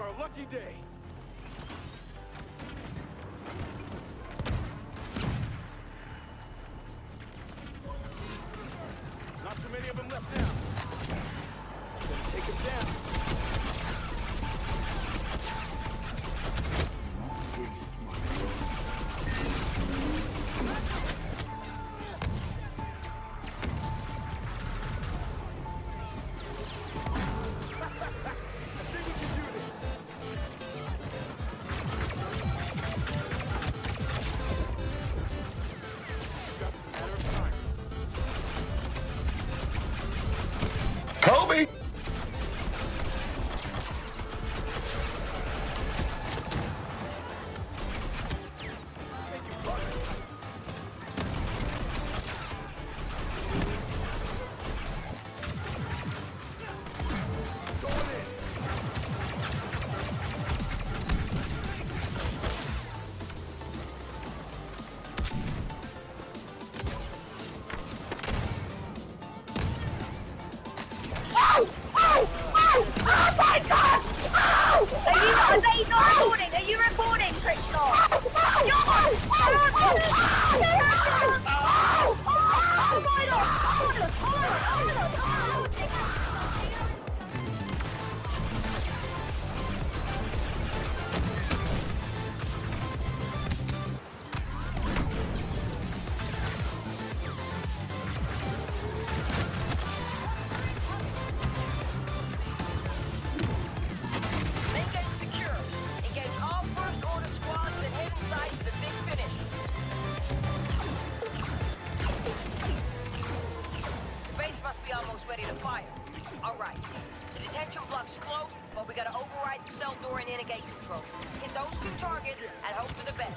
our lucky day. Not too many of them left now. Gonna take him down. Kobe! Ready to fire. Alright. The detention block's close, but we gotta override the cell door and inner gate control. Hit those two targets and hope for the best.